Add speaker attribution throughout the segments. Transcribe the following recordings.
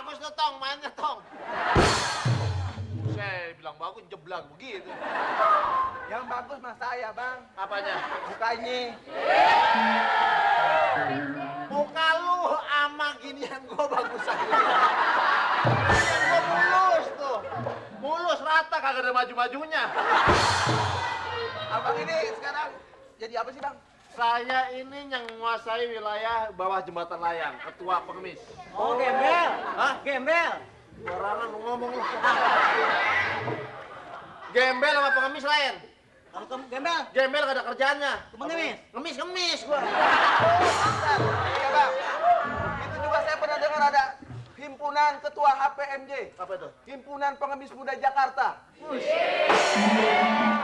Speaker 1: bagus tuh tong, mainnya tong. Saya bilang bagus, jeblang begitu.
Speaker 2: Yang bagus mas saya bang.
Speaker 1: Apanya?
Speaker 2: Mukanya.
Speaker 1: Muka lu ama ginian gua bagus aja. Ginian gua mulus tuh. Mulus rata kagak ada maju-majunya.
Speaker 2: Abang ini sekarang jadi apa sih bang?
Speaker 1: Saya ini yang menguasai wilayah bawah jembatan layang, ketua pengemis.
Speaker 3: Oh, gembel.
Speaker 1: Hah?
Speaker 3: Gembel.
Speaker 1: Barangan ngomong lu. Gembel sama pengemis lain.
Speaker 3: Kalau kamu gembel,
Speaker 1: Gembel gak ada kerjaannya.
Speaker 3: Pengemis?
Speaker 1: Ngemis, ngemis gua.
Speaker 2: Iya bang. Itu juga saya pernah dengar ada himpunan ketua HPMJ.
Speaker 1: Apa itu?
Speaker 2: Himpunan Pengemis Muda Jakarta.
Speaker 1: Ya,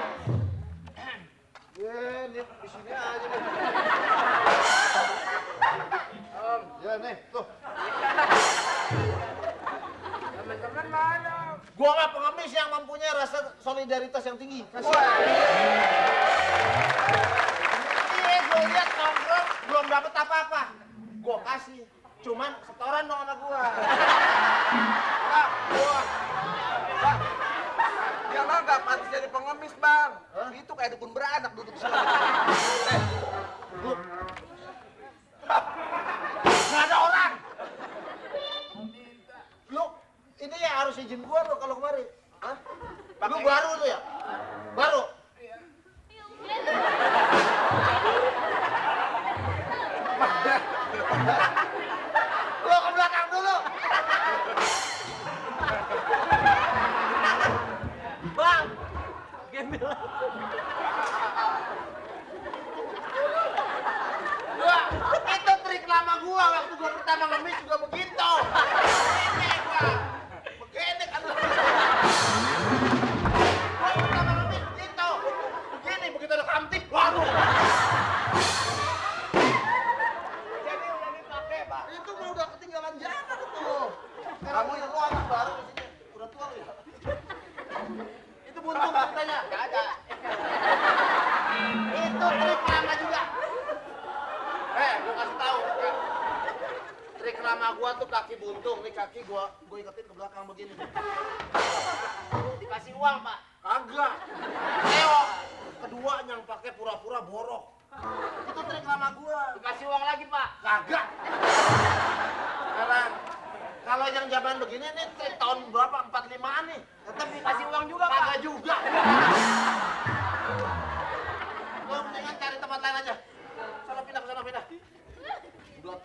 Speaker 1: Gua mah pengemis yang mempunyai rasa solidaritas yang tinggi. Kasih. Iya, gua lihat nongkrong belum dapet apa-apa. Gua kasih. Cuman setoran dong sama gua.
Speaker 2: Bang, gua. Bang, dia mah nggak pantas jadi pengemis bang. Itu kayak dukun beranak duduk sini. Eh,
Speaker 1: Nggak ada orang. Lu, ini ya harus izin gua lo? Lu baru tuh ya? Baru? Lu ke belakang dulu.
Speaker 3: bang. Gembel.
Speaker 1: Gua, itu trik lama gua waktu gua pertama ngemis juga Lama gua tuh kaki buntung. Nih kaki gua gua iketin ke belakang begini.
Speaker 3: Dikasih uang, Pak.
Speaker 1: Kagak. Leo. Kedua yang pakai pura-pura borok. Itu trik lama gua.
Speaker 3: Dikasih uang lagi, Pak.
Speaker 1: Kagak. Sekarang kalau yang zaman begini nih trik tahun berapa? 45-an nih.
Speaker 3: Tetap dikasih uang juga, Pak.
Speaker 1: Kagak juga. Lo mendingan cari tempat lain aja. Sana pindah sana pindah.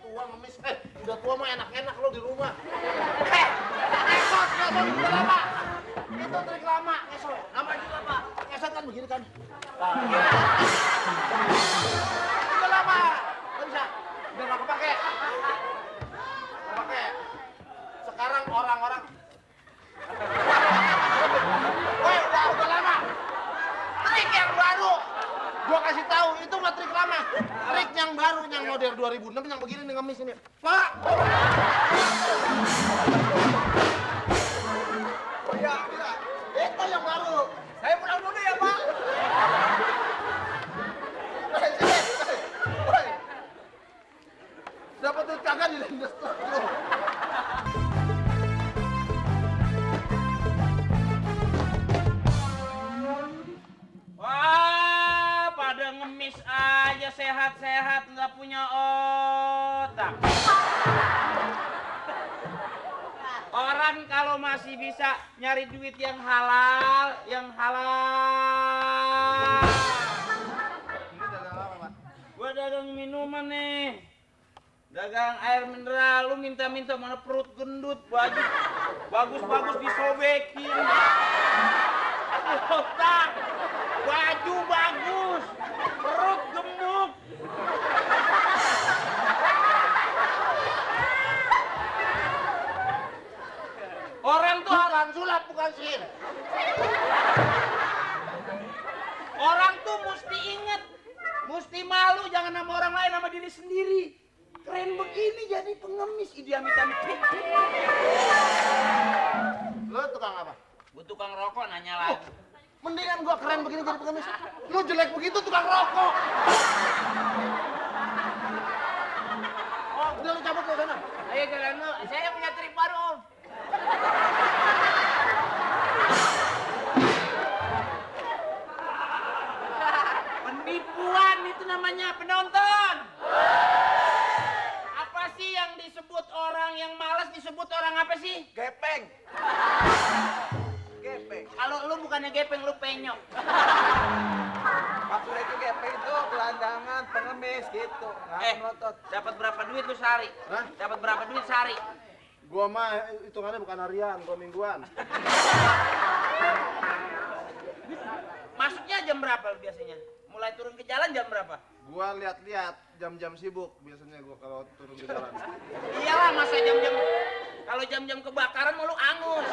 Speaker 1: Tua ngemis, eh udah tua mah enak-enak lo di rumah. Eh, ngesot, ngesot lama. Itu trik lama, ngesot. Lama juga pak. Ngesot kan begini kan lama. Gak bisa. Udah gak kepake. Gak kepake. Sekarang orang-orang Woi, udah, udah lama. Trik yang baru. Gua kasih tahu, itu mah trik lama. Trik yang baru, yang model 2006, yang begini nih ngemis ini. Pak!
Speaker 2: Oh iya, iya.
Speaker 1: Itu yang baru.
Speaker 2: Saya pulang dulu ya pak.
Speaker 1: Dapat duit kagak di Lendes
Speaker 3: sehat-sehat nggak punya otak. Orang kalau masih bisa nyari duit yang halal, yang halal.
Speaker 2: Ini dagang?
Speaker 3: Gua dagang minuman nih. Dagang air mineral, lu minta-minta mana perut gendut, baju bagus-bagus disobekin. Otak, baju bagus, perut
Speaker 1: tukang
Speaker 3: rokok nanya lah.
Speaker 1: Mendingan gua keren begini jadi pengemis. Lu jelek begitu tukang rokok. Oh, udah lu cabut ke sana.
Speaker 3: Ayo jalan lu. Saya punya trik baru, Om. Penipuan itu namanya penonton. Apa sih yang disebut orang yang malas disebut orang apa sih?
Speaker 2: Gepeng.
Speaker 3: Bukannya gepeng, lu penyok.
Speaker 2: Maksudnya itu gepeng itu gelandangan, pengemis gitu. Nggak
Speaker 3: Eh,
Speaker 2: melotot.
Speaker 3: dapat berapa duit lu sehari?
Speaker 1: Hah?
Speaker 3: Dapat berapa duit sehari?
Speaker 1: Gua mah hitungannya bukan harian, gua mingguan.
Speaker 3: Masuknya jam berapa biasanya? Mulai turun ke jalan jam berapa?
Speaker 1: Gua lihat-lihat jam-jam sibuk biasanya gua kalau turun ke jalan.
Speaker 3: Iyalah masa jam-jam kalau jam-jam kebakaran mau lu angus.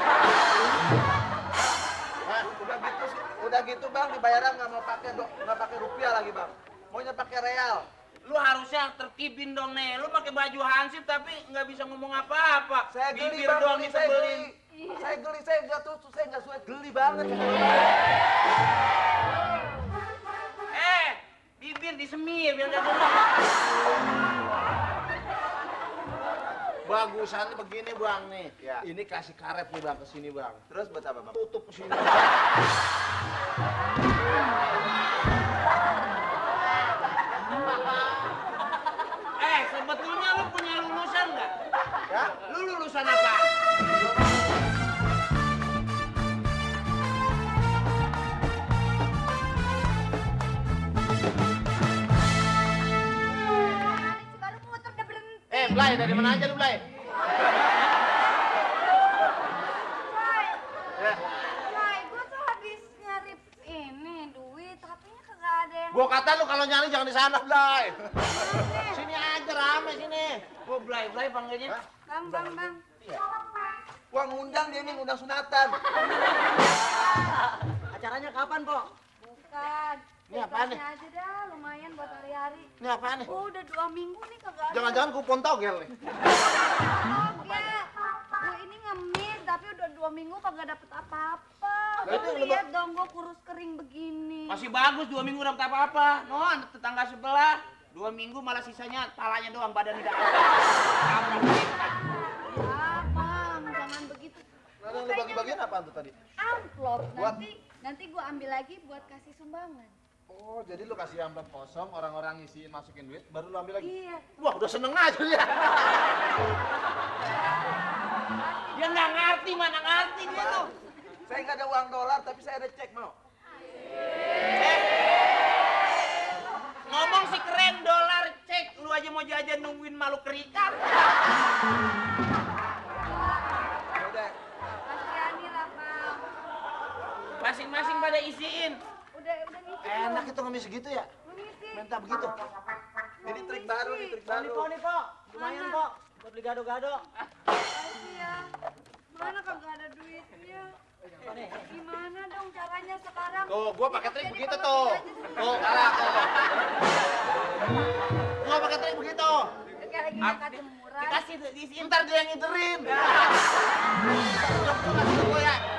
Speaker 2: Hah, udah gitu sih, udah gitu bang. Dibayarnya nggak mau pakai nggak pakai rupiah lagi bang, maunya pakai real.
Speaker 3: Lu harusnya tertibin dong nih. Lu pakai baju hansip tapi nggak bisa ngomong apa-apa.
Speaker 2: Saya geli
Speaker 3: Bibir
Speaker 2: bang,
Speaker 3: doang
Speaker 2: geli, saya geli, saya geli, saya nggak tuh, saya nggak suka. Geli banget.
Speaker 1: Bagusannya begini bang nih.
Speaker 2: Ya.
Speaker 1: Ini kasih karet nih bang ke sini bang.
Speaker 2: Terus buat apa bang?
Speaker 1: Tutup ke sini.
Speaker 3: Eh, sebetulnya lu punya lulusan nggak?
Speaker 1: Ya?
Speaker 3: Lu lulusan apa?
Speaker 4: Si baru motor udah berhenti.
Speaker 1: Eh, Blay, dari mana aja lu? Blay, Ya.
Speaker 4: Blay, gua tuh habis nyari ini duit, tapi-nya kagak ada yang
Speaker 1: Gua kata lu kalau nyari jangan di sana, Blay. Sini aja rame sini.
Speaker 3: Gua Blay, Blay panggilnya.
Speaker 1: Hah?
Speaker 4: Bang, bang, bang.
Speaker 2: Gua ngundang dia nih ngundang sunatan.
Speaker 5: Acaranya kapan, Pok?
Speaker 4: Bukan.
Speaker 1: Ini apaan nih?
Speaker 4: Aja dah, lumayan buat hari-hari.
Speaker 1: Ini apaan nih?
Speaker 4: Oh, udah dua minggu nih kagak ada.
Speaker 1: Jangan-jangan kupon togel nih.
Speaker 4: Oke. Gua ini ngemis, tapi udah dua minggu kagak dapet apa-apa. Lu lihat dong, gua kurus kering begini.
Speaker 3: Masih bagus dua minggu dapat apa-apa. No, anak tetangga sebelah dua minggu malah sisanya palanya doang badan tidak ada. Tabrak bengkel.
Speaker 4: Ah, bang, jangan begitu.
Speaker 1: Nah, lu bagi-bagian apaan tuh tadi?
Speaker 4: Amplop, nanti nanti gua ambil lagi buat kasih sumbangan.
Speaker 1: Oh, jadi lu kasih amplop kosong, orang-orang ngisiin masukin duit, baru lu ambil lagi.
Speaker 4: Iya.
Speaker 1: Wah, udah seneng aja dia.
Speaker 3: Dia nggak ngerti mana ngerti dia tuh.
Speaker 2: Saya nggak ada uang dolar, tapi saya ada cek mau.
Speaker 3: Ngomong si keren dolar cek lu aja mau jajan nungguin malu kerikat. Masing-masing pada isiin.
Speaker 4: Udah udah.
Speaker 1: Enak itu ngemis segitu ya? Minta begitu.
Speaker 2: ini trik baru nih, trik
Speaker 5: nih,
Speaker 2: baru.
Speaker 5: Pok, nih, Pok. Lumayan? Pok. Buat beli gado-gado.
Speaker 4: Kasih ya. Mana kagak ada duitnya? Gimana dong caranya sekarang?
Speaker 1: Tuh, gua pakai trik begitu tuh. Tuh, kalah. Gua pakai trik begitu.
Speaker 3: Ah. Dikasih diisiin.
Speaker 1: Ntar dia yang ngiterin. Jok, jok, kasih ke gua ya.